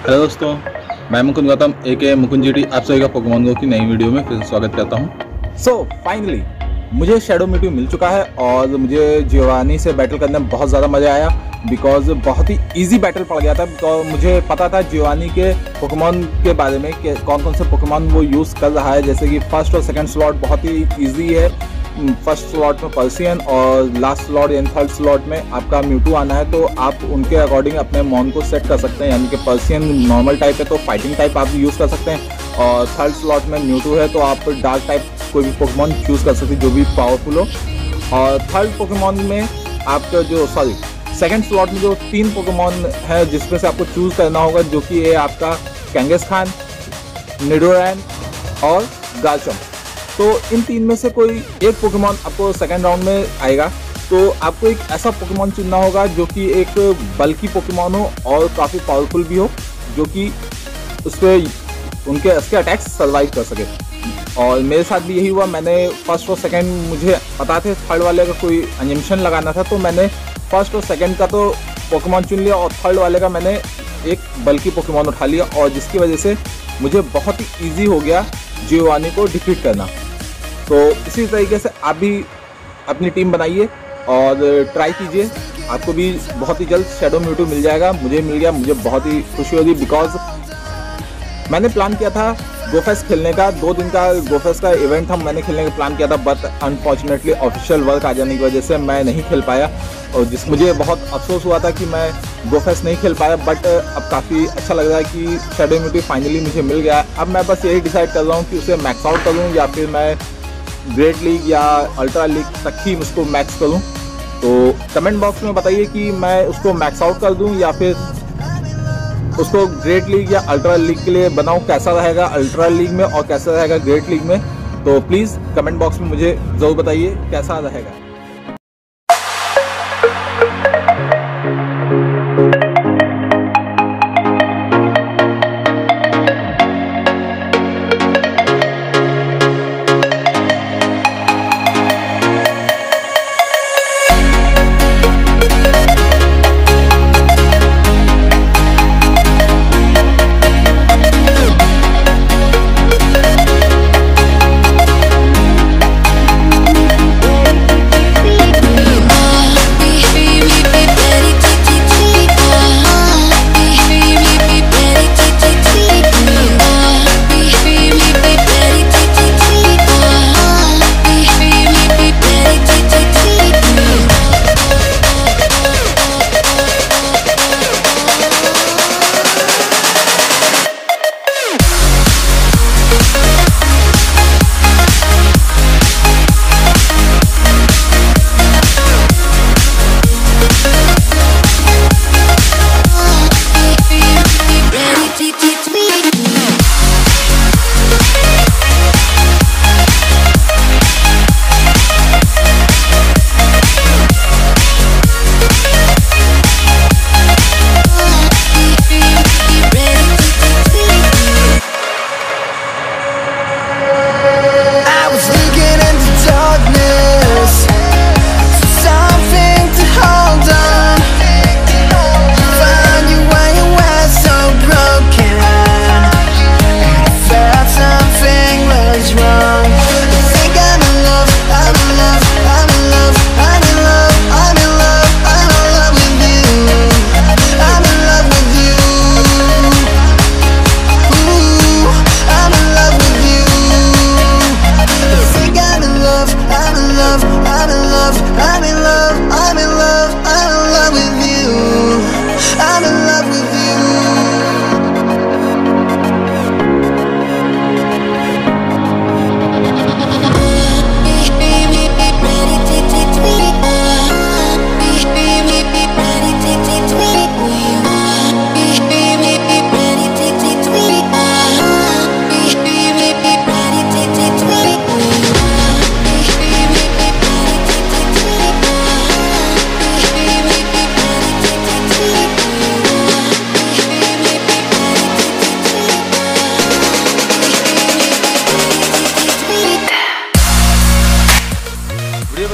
Hello दोस्तों, मैं मुकुंद गौतम ए के मुकुंद जी आप सभी का पोकेमोन गो की नई वीडियो में फिर स्वागत करता हूँ। सो फाइनली मुझे शेडो मिट्यू मिल चुका है और मुझे जियोवानी से बैटल करने में बहुत ज़्यादा मज़ा आया बिकॉज़ बहुत ही इजी बैटल पड़ गया था तो मुझे पता था जियोवानी के पोकेमोन के बारे में कि कौन कौन से पोकेमोन वो यूज़ कर रहा है, जैसे कि फ़र्स्ट और सेकंड स्लॉट बहुत ही ईजी है। फ़र्स्ट स्लॉट में पर्सियन और लास्ट स्लॉट यानी थर्ड स्लॉट में आपका म्यूटू आना है तो आप उनके अकॉर्डिंग अपने मॉन को सेट कर सकते हैं, यानी कि पर्सियन नॉर्मल टाइप है तो फाइटिंग टाइप आप यूज़ कर सकते हैं। और थर्ड स्लॉट में म्यूटू है तो आप डार्क टाइप कोई भी पोकेमॉन चूज़ कर सकते हैं, जो भी पावरफुल हो। और थर्ड पोकेमॉन में आपका जो सॉरी सेकेंड स्लॉट में जो तीन पोकेमॉन है, जिसमें से आपको चूज़ करना होगा, जो कि ये आपका कैंगस खान निडोरैन और गाचम तो इन तीन में से कोई एक पोकेमॉन आपको सेकेंड राउंड में आएगा। तो आपको एक ऐसा पोकेमॉन चुनना होगा जो कि एक बल्कि पोकेमॉन हो और काफ़ी पावरफुल भी हो, जो कि उस पर उनके, उसके अटैक्स सर्वाइव कर सके। और मेरे साथ भी यही हुआ। मैंने फ़र्स्ट और सेकंड मुझे पता थे। थर्ड वाले का कोई अंजम्पन लगाना था तो मैंने फ़र्स्ट और सेकंड का तो पोकेमॉन चुन लिया और थर्ड वाले का मैंने एक बल्कि पोकेमॉन उठा लिया और जिसकी वजह से मुझे बहुत ही ईजी हो गया जियोवानी को डिफीट करना। तो इसी तरीके से आप भी अपनी टीम बनाइए और ट्राई कीजिए। आपको भी बहुत ही जल्द शेडो म्यूटू मिल जाएगा। मुझे मिल गया, मुझे बहुत ही खुशी होगी बिकॉज़ मैंने प्लान किया था गोफेस्ट खेलने का, दो दिन का गोफेस्ट का इवेंट था, मैंने खेलने का प्लान किया था बट अनफॉर्चुनेटली ऑफिशियल वर्क आ जाने की वजह से मैं नहीं खेल पाया। और जिस, मुझे बहुत अफसोस हुआ था कि मैं गोफेस्ट नहीं खेल पाया बट अब काफ़ी अच्छा लग रहा है कि शेडो म्यूटी फाइनली मुझे मिल गया। अब मैं बस यही डिसाइड कर रहा हूँ कि उसे मैक्स आउट करूँ या फिर मैं ग्रेट लीग या अल्ट्रा लीग तक ही उसको मैक्स करूँ। तो कमेंट बॉक्स में बताइए कि मैं उसको मैक्स आउट कर दूँ या फिर उसको ग्रेट लीग या अल्ट्रा लीग के लिए बनाऊँ कैसा रहेगा अल्ट्रा लीग में और कैसा रहेगा ग्रेट लीग में? तो प्लीज़ कमेंट बॉक्स में मुझे ज़रूर बताइए कैसा रहेगा।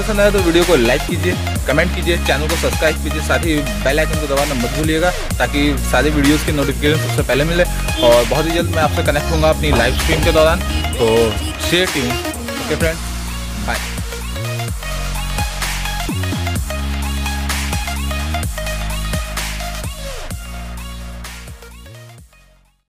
पसंद आया तो वीडियो को लाइक कीजिए, कमेंट कीजिए, चैनल को सब्सक्राइब कीजिए, साथ ही बेल आइकन को दबाना मत भूलिएगा ताकि सारे वीडियोस की नोटिफिकेशन सबसे पहले मिले। और बहुत ही जल्द मैं आपसे कनेक्ट होऊँगा अपनी लाइव स्ट्रीम के दौरान। तो share team okay friend bye